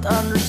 doesn't understand.